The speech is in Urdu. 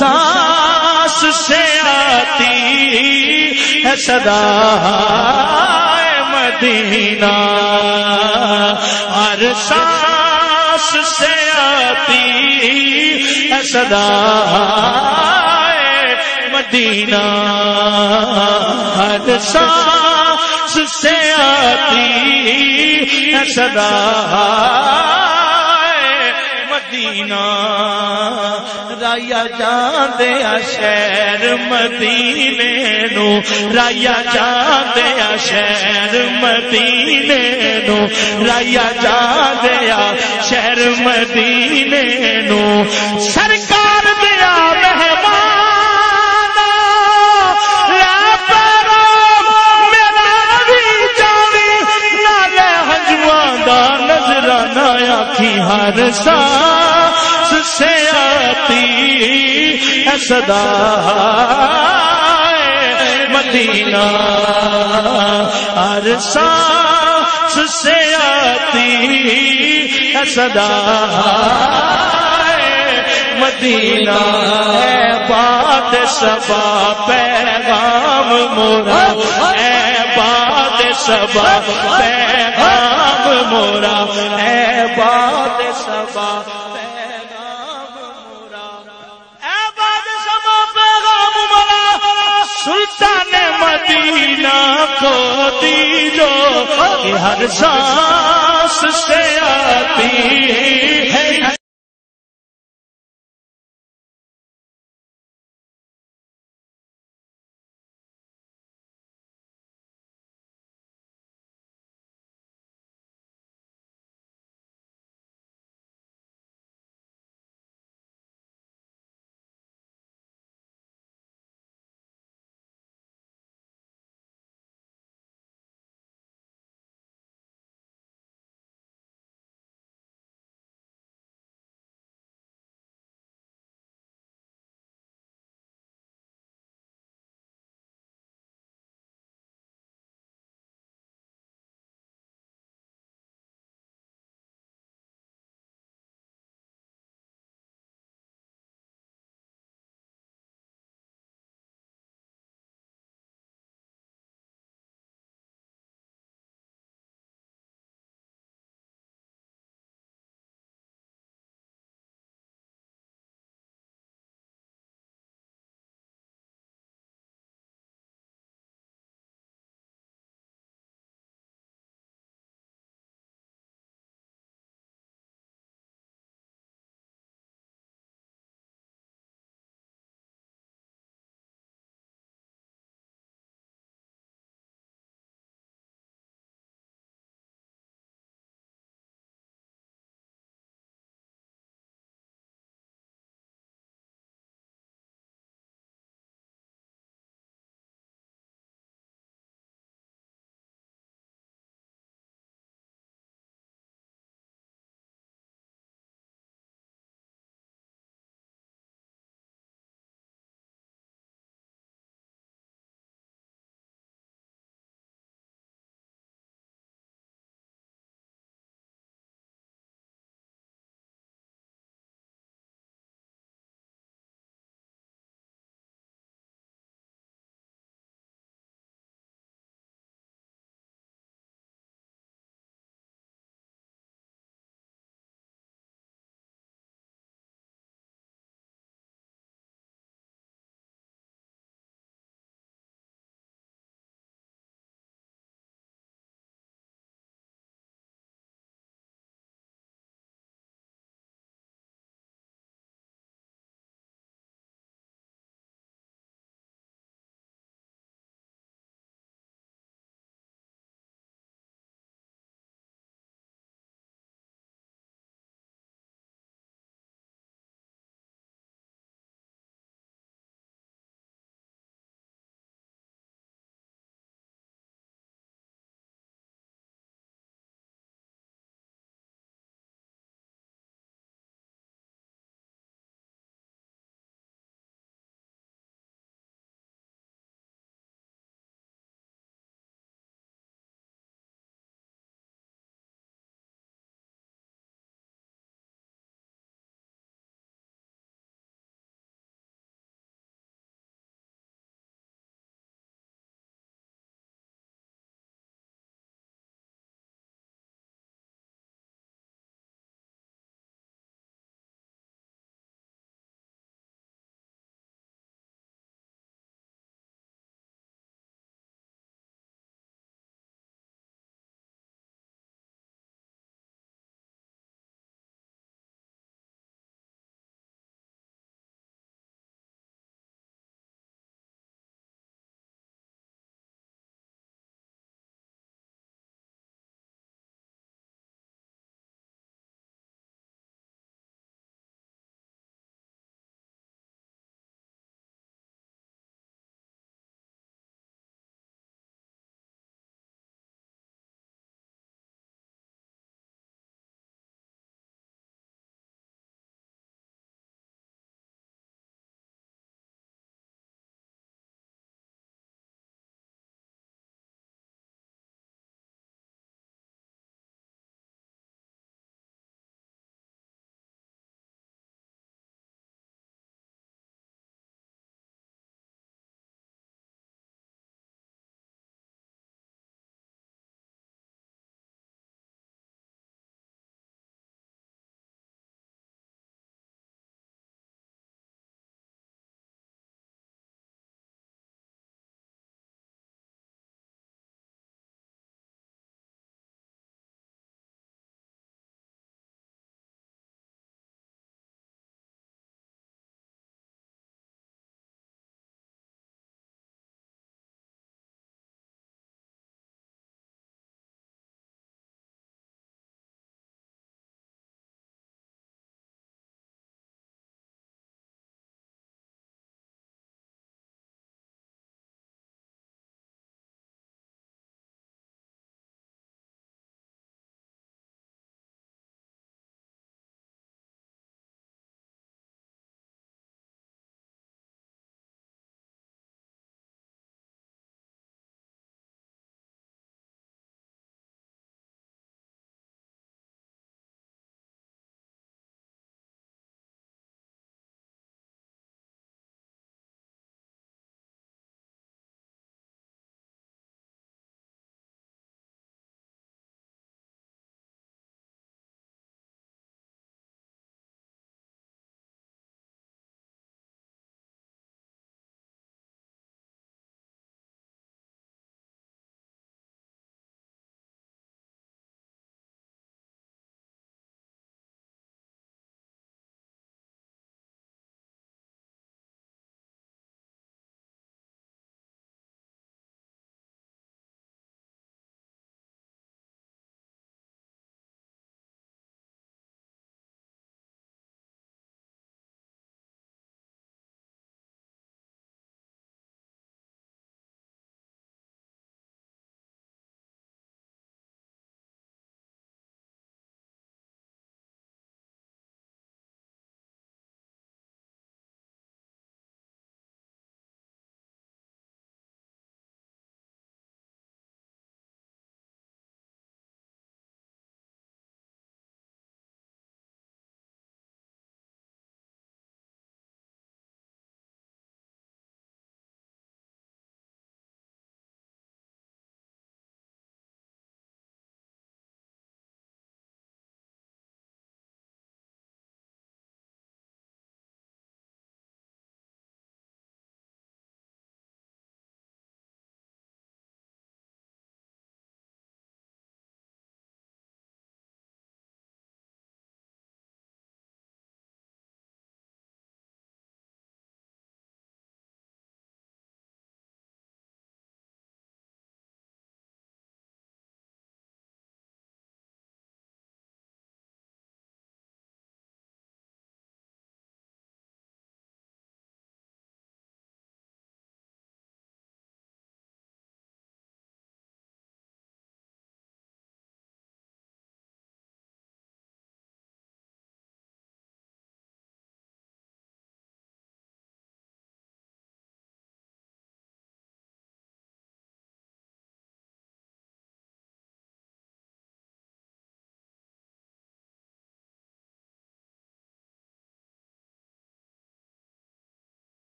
سانس سے آتی ہے صدا مدینہ۔ ہر سانس سے آتی ہے صدا مدینہ۔ ہر سانس سے آتی ہے صدا مدینہ۔ رایا جان دیا شہر مدینے نو رایا جان دیا شہر مدینے نو رایا جان دیا شہر مدینے نو سرکار صدا مدینہ ہر سانس سے آتی ہے صدا مدینہ ہے بات سبا پیغام مورا ہے بات سبا پیغام مورا ہے بات سبا سلطان مدینہ کو دیجو کہ ہر سانس سے آتی ہے۔